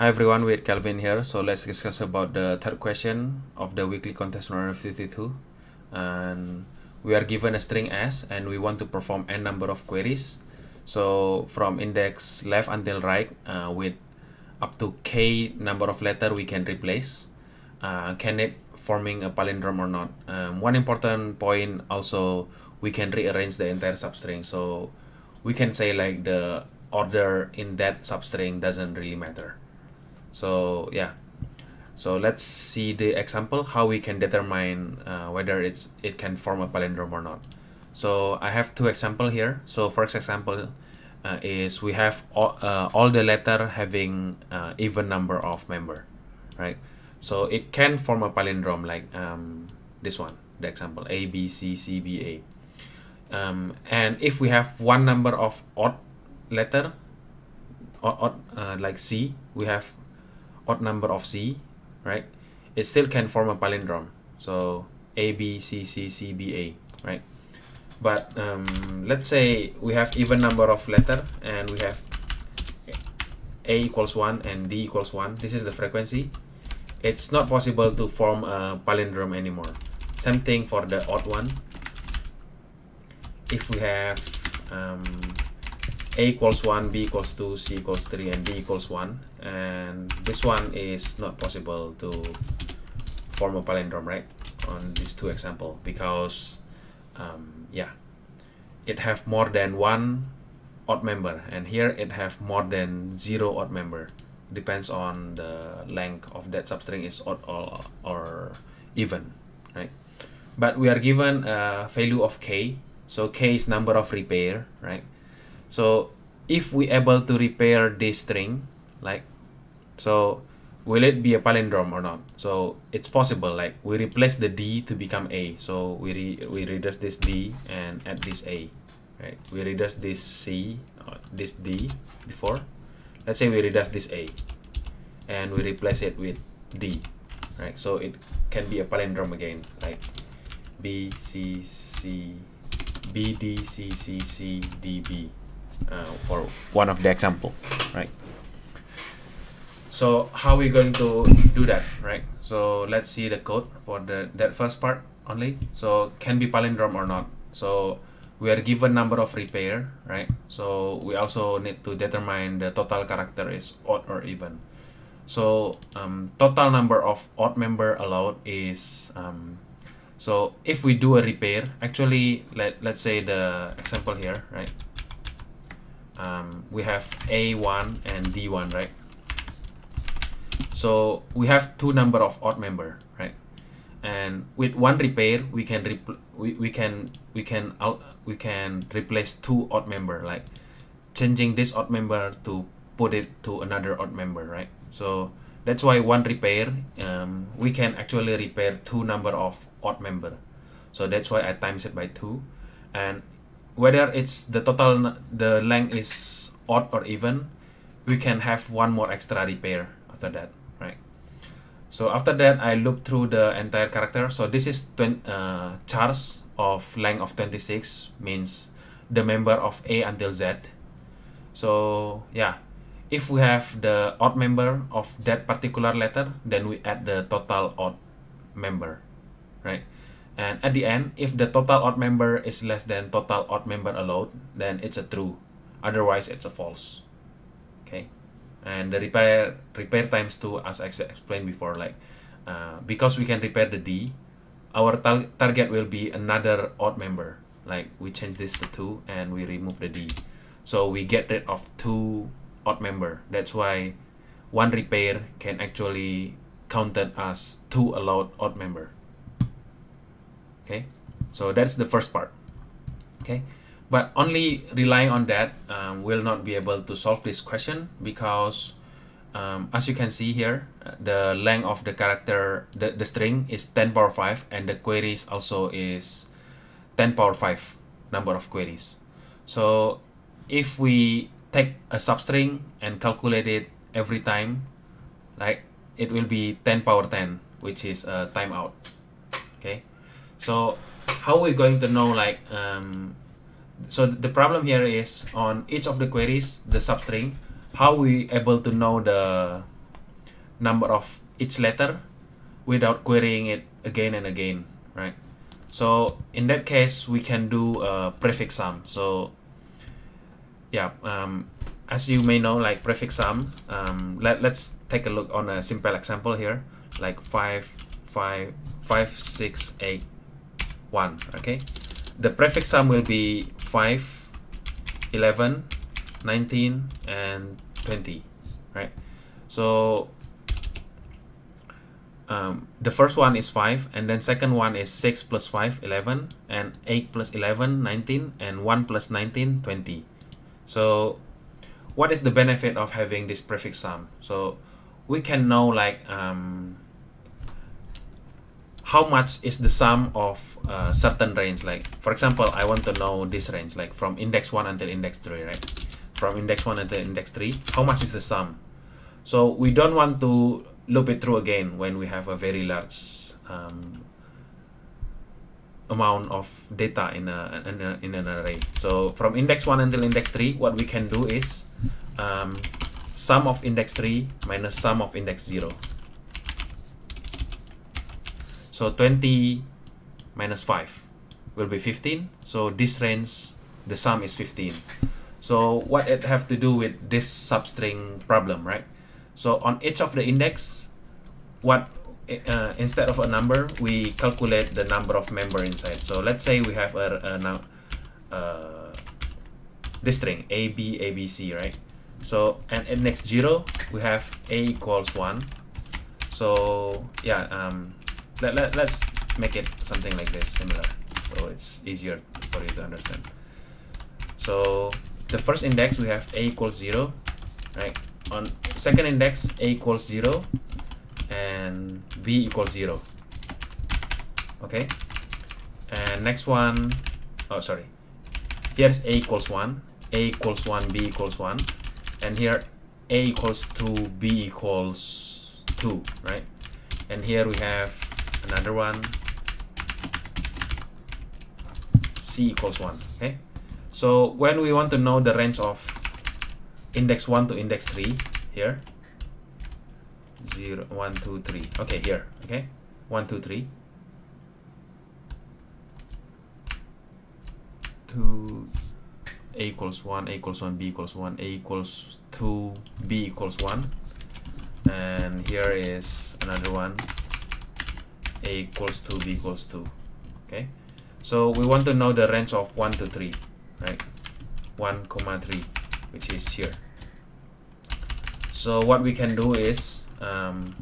Hi everyone, with Kelvin here. So let's discuss about the third question of the weekly contest number 52. And we are given a string s and we want to perform n number of queries. So from index left until right uh, with up to k number of letter we can replace. Uh, can it forming a palindrome or not? Um, one important point also we can rearrange the entire substring. So we can say like the order in that substring doesn't really matter so yeah. So let's see the example how we can determine uh, whether it's it can form a palindrome or not. So I have two example here. So first example uh, is we have all, uh, all the letter having uh, even number of member right? So it can form a palindrome like um, this one the example A B C C B A. Um, and if we have one number of odd letter odd, odd uh, like C we have odd number of C right? It still can form a palindrome. So A B C C C B A right? But um, let's say we have even number of letter and we have A equals 1 and D equals 1 this is the frequency. It's not possible to form a palindrome anymore. Same thing for the odd one. If we have um, a equals 1 b equals 2 c equals 3 and d equals 1 and this one is not possible to form a palindrome right on these two example because um, yeah it have more than one odd member. And here it have more than zero odd member. Depends on the length of that substring is odd or, or even right? But we are given a value of k. So k is number of repair right so if we able to repair this string like so will it be a palindrome or not? So it's possible like we replace the d to become a. So we re we reduce this d and add this a right? We reduce this c uh, this d before. Let's say we reduce this a and we replace it with d right? So it can be a palindrome again like b c c B D C C C D B for one of the example, right? So how we going to do that, right? So let's see the code for the that first part only. So can be palindrome or not. So we are given number of repair, right? So we also need to determine the total character is odd or even. So um, total number of odd member allowed is um, so if we do a repair actually let, let's say the example here right um, we have a1 and d1 right? So we have two number of odd member right? And with one repair we can we, we can we can we can replace two odd member like changing this odd member to put it to another odd member right? So that's why one repair um, we can actually repair two number of odd member. So that's why I times it by two. And whether it's the total the length is odd or even we can have one more extra repair after that right? So after that I loop through the entire character. So this is 20 uh, chars of length of 26 means the member of A until Z. So yeah. If we have the odd member of that particular letter then we add the total odd member right and at the end if the total odd member is less than total odd member allowed then it's a true. Otherwise it's a false. Okay? And the repair repair times two as I explained before like uh, because we can repair the D our tar target will be another odd member. Like we change this to 2 and we remove the D. So we get rid of two odd member. That's why one repair can actually counted as two allowed odd member. Okay, so that's the first part. Okay, but only relying on that um, will not be able to solve this question because um, as you can see here, the length of the character, the, the string is 10 power 5 and the queries also is 10 power 5 number of queries. So if we take a substring and calculate it every time like it will be 10 power 10 which is a timeout okay so how are we going to know like um, so the problem here is on each of the queries the substring how we able to know the number of each letter without querying it again and again right? So in that case we can do a prefix sum. So yeah um, as you may know like prefix sum um, let, let's take a look on a simple example here like 5 5 5 6 8 1 okay? The prefix sum will be 5 11 19 and 20 right? So um, the first one is 5 and then second one is 6 plus 5 11 and 8 plus 11 19 and 1 plus 19 20 so what is the benefit of having this prefix sum? So we can know like um, how much is the sum of a certain range like for example I want to know this range like from index 1 until index 3 right from index 1 until index 3 how much is the sum so we don't want to loop it through again when we have a very large um, amount of data in, a, in, a, in an array. So from index 1 until index 3, what we can do is um, sum of index 3 minus sum of index 0. So 20 minus 5 will be 15. So this range, the sum is 15. So what it have to do with this substring problem, right? So on each of the index, what uh, instead of a number, we calculate the number of member inside. So let's say we have a, a now uh, this string a b a b c, right? So and at next zero, we have a equals one. So yeah, um, let, let let's make it something like this, similar, so it's easier for you to understand. So the first index we have a equals zero, right? On second index a equals zero and b equals 0 okay and next one oh sorry here's a equals 1 a equals 1 b equals 1 and here a equals 2 b equals 2 right and here we have another one. C equals 1 okay? So when we want to know the range of index 1 to index 3 here. Zero one two three. Okay here okay? One two three. Two a equals 1 a equals 1 b equals 1 a equals 2 b equals 1 and here is another one a equals 2 b equals 2 okay? So we want to know the range of 1 to 3 right? 1 comma 3 which is here. So what we can do is um,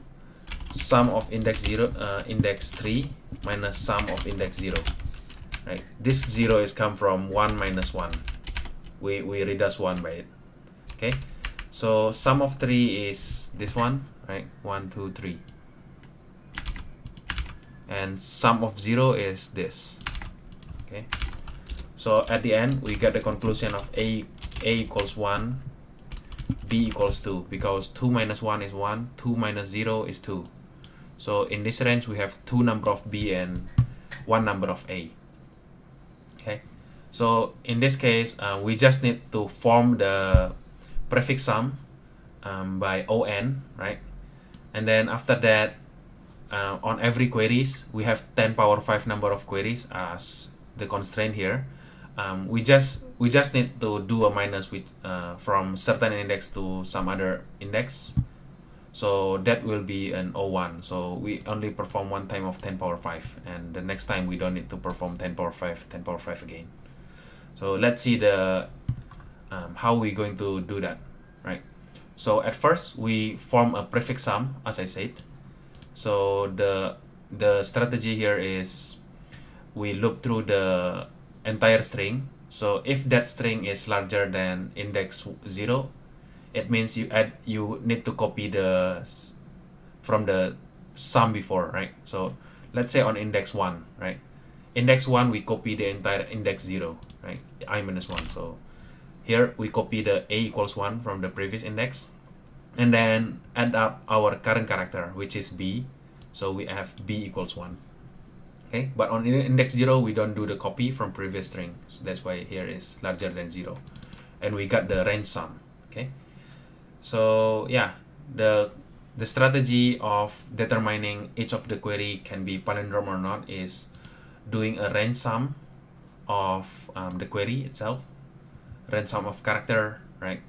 sum of index 0 uh, index 3 minus sum of index 0 right? This 0 is come from 1 minus 1 we, we reduce 1 by it okay? So sum of 3 is this one right? 1 2 3 and sum of 0 is this. Okay. So at the end we get the conclusion of a a equals 1 b equals 2 because 2 minus 1 is 1 2 minus 0 is 2 so in this range we have two number of b and one number of a. Okay. So in this case uh, we just need to form the prefix sum um, by on right? And then after that uh, on every queries we have 10 power 5 number of queries as the constraint here. Um, we just we just need to do a minus with uh, from certain index to some other index. So that will be an O1 so we only perform one time of 10 power 5 and the next time we don't need to perform 10 power 5 10 power 5 again. So let's see the um, how we going to do that right? So at first we form a prefix sum as I said so the the strategy here is we loop through the entire string. So if that string is larger than index 0 it means you add you need to copy the from the sum before right? So let's say on index 1 right? Index 1 we copy the entire index 0 right? I minus 1 so here we copy the a equals 1 from the previous index and then add up our current character which is b. So we have b equals 1 okay? But on index 0 we don't do the copy from previous string. So that's why here is larger than 0 and we got the range sum. Okay? So yeah. The the strategy of determining each of the query can be palindrome or not is doing a range sum of um, the query itself. Range sum of character right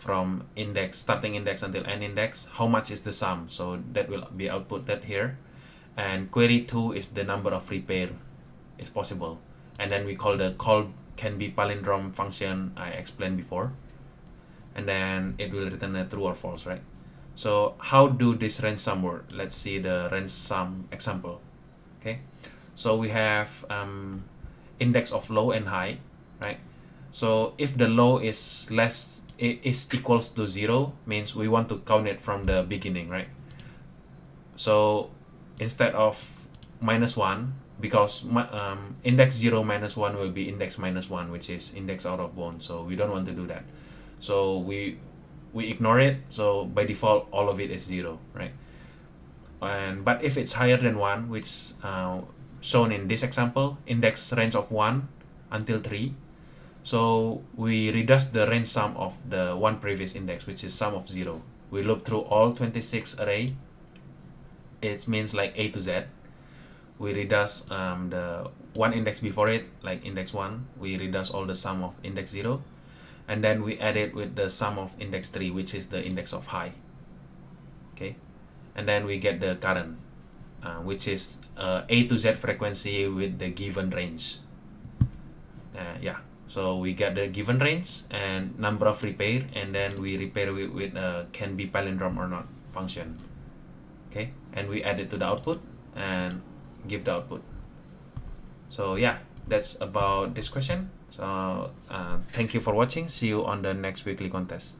from index starting index until end index how much is the sum? So that will be outputted here. And query 2 is the number of repair is possible. And then we call the call can be palindrome function I explained before. And then it will return a true or false right? So how do this range sum work? Let's see the range sum example okay? So we have um, index of low and high right? So if the low is less it is equals to zero means we want to count it from the beginning right? So instead of minus one because um, index 0 minus 1 will be index minus 1 which is index out of bound so we don't want to do that. So we we ignore it so by default all of it is 0 right? And but if it's higher than 1 which uh, shown in this example index range of 1 until 3 so we reduce the range sum of the one previous index which is sum of 0 we loop through all 26 array. It means like a to z. We reduce um, the one index before it like index 1 we reduce all the sum of index 0 and then we add it with the sum of index 3 which is the index of high. Okay? And then we get the current uh, which is uh, a to z frequency with the given range. Uh, yeah so we get the given range and number of repair and then we repair with, with uh, can be palindrome or not function. Okay? And we add it to the output and give the output. So yeah that's about this question. So uh, thank you for watching. See you on the next weekly contest